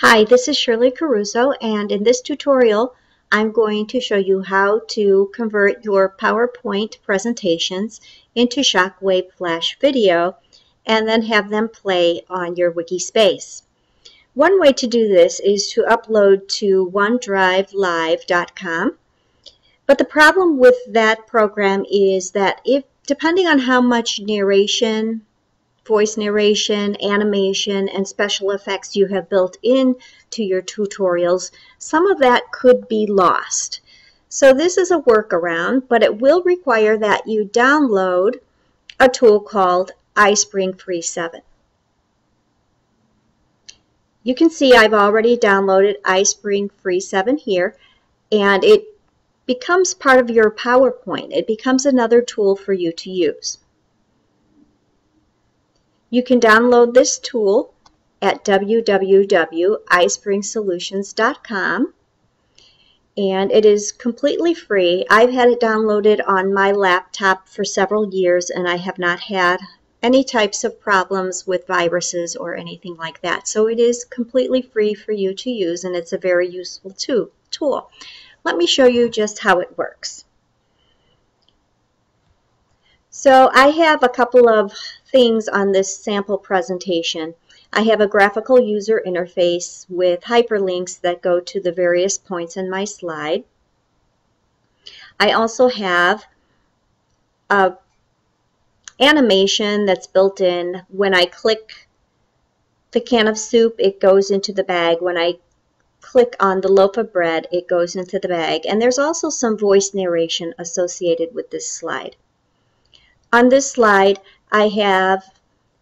Hi, this is Shirley Caruso and in this tutorial I'm going to show you how to convert your PowerPoint presentations into Shockwave Flash video and then have them play on your Wikispace. One way to do this is to upload to OneDriveLive.com but the problem with that program is that if depending on how much narration voice narration, animation, and special effects you have built in to your tutorials, some of that could be lost. So this is a workaround, but it will require that you download a tool called iSpring Free 7. You can see I've already downloaded iSpring Free 7 here, and it becomes part of your PowerPoint. It becomes another tool for you to use. You can download this tool at www.ispringsolutions.com and it is completely free. I've had it downloaded on my laptop for several years and I have not had any types of problems with viruses or anything like that. So it is completely free for you to use and it's a very useful tool. Let me show you just how it works. So I have a couple of things on this sample presentation. I have a graphical user interface with hyperlinks that go to the various points in my slide. I also have a animation that's built in. When I click the can of soup, it goes into the bag. When I click on the loaf of bread, it goes into the bag. And there's also some voice narration associated with this slide. On this slide, I have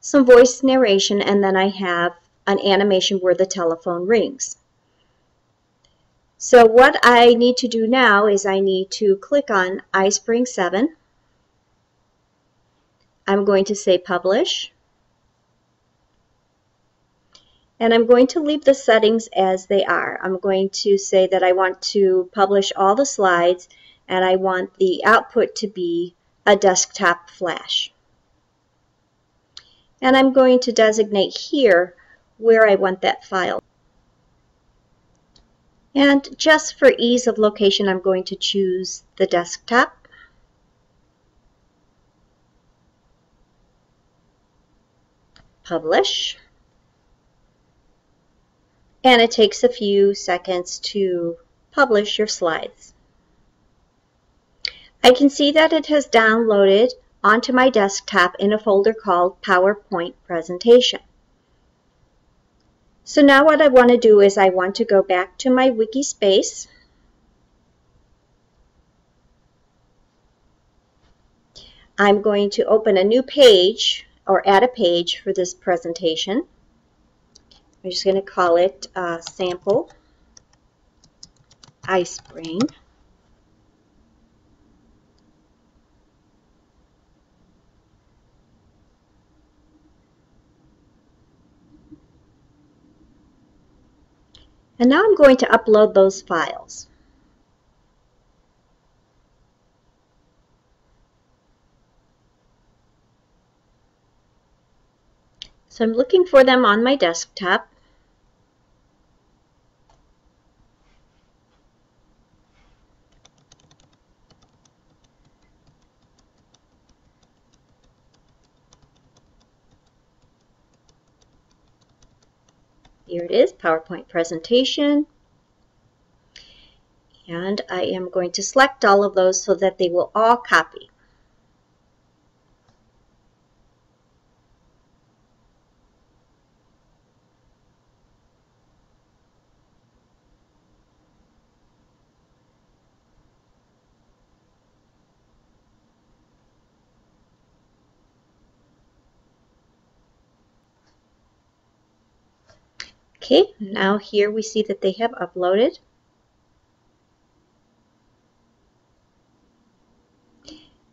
some voice narration and then I have an animation where the telephone rings. So what I need to do now is I need to click on iSpring 7. I'm going to say Publish. And I'm going to leave the settings as they are. I'm going to say that I want to publish all the slides and I want the output to be a desktop flash. And I'm going to designate here where I want that file. And just for ease of location, I'm going to choose the desktop. Publish. And it takes a few seconds to publish your slides. I can see that it has downloaded onto my desktop in a folder called PowerPoint Presentation. So now what I want to do is I want to go back to my Wikispace. I'm going to open a new page or add a page for this presentation. I'm just going to call it uh, Sample iSpring. And now I'm going to upload those files. So I'm looking for them on my desktop. Here it is, PowerPoint presentation. And I am going to select all of those so that they will all copy. Okay, now here we see that they have uploaded.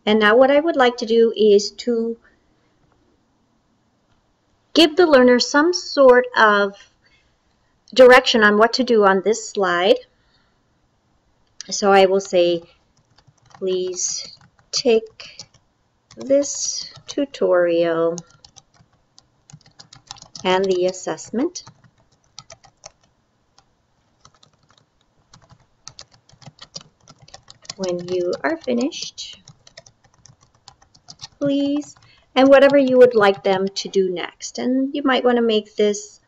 And now what I would like to do is to give the learner some sort of direction on what to do on this slide. So I will say, please take this tutorial and the assessment when you are finished, please, and whatever you would like them to do next. And you might want to make this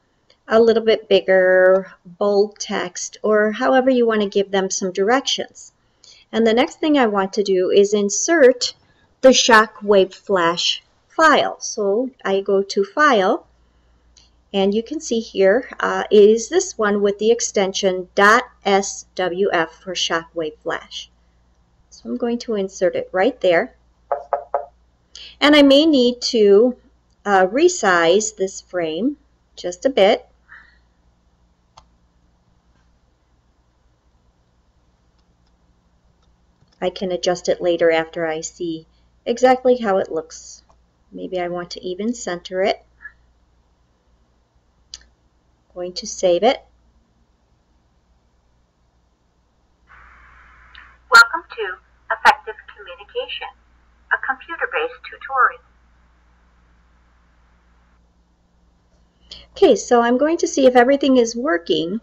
a little bit bigger, bold text, or however you want to give them some directions. And the next thing I want to do is insert the Shockwave Flash file. So I go to File, and you can see here uh, is this one with the extension .swf for Shockwave Flash. So I'm going to insert it right there. And I may need to uh, resize this frame just a bit. I can adjust it later after I see exactly how it looks. Maybe I want to even center it. I'm Going to save it. Welcome to Communication, a computer-based tutorial. Okay, so I'm going to see if everything is working.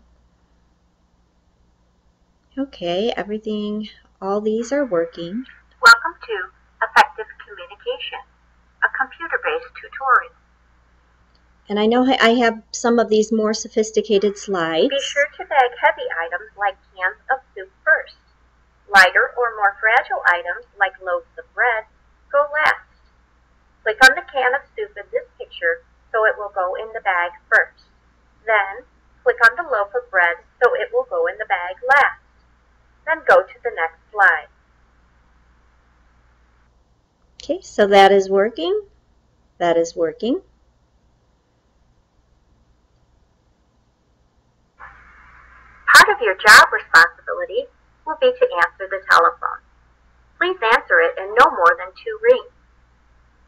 Okay, everything all these are working. Welcome to Effective Communication, a computer-based tutorial. And I know I have some of these more sophisticated slides. Be sure to bag heavy items like cans of soup first. Lighter or more fragile items like loaves of bread go last. Click on the can of soup in this picture so it will go in the bag first. Then, click on the loaf of bread so it will go in the bag last. Then go to the next slide. Okay, so that is working. That is working. Part of your job responsibility will be to answer the telephone. Please answer it in no more than two rings.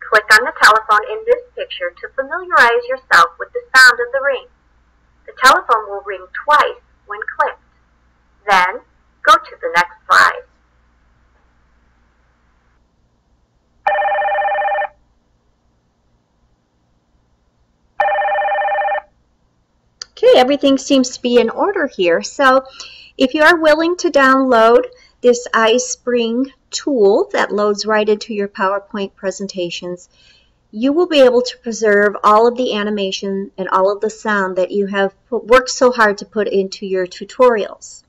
Click on the telephone in this picture to familiarize yourself with the sound of the ring. The telephone will ring twice when clicked. Then, go to the next slide. Okay, everything seems to be in order here. So if you are willing to download this iSpring tool that loads right into your PowerPoint presentations, you will be able to preserve all of the animation and all of the sound that you have put, worked so hard to put into your tutorials.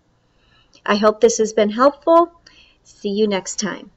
I hope this has been helpful. See you next time.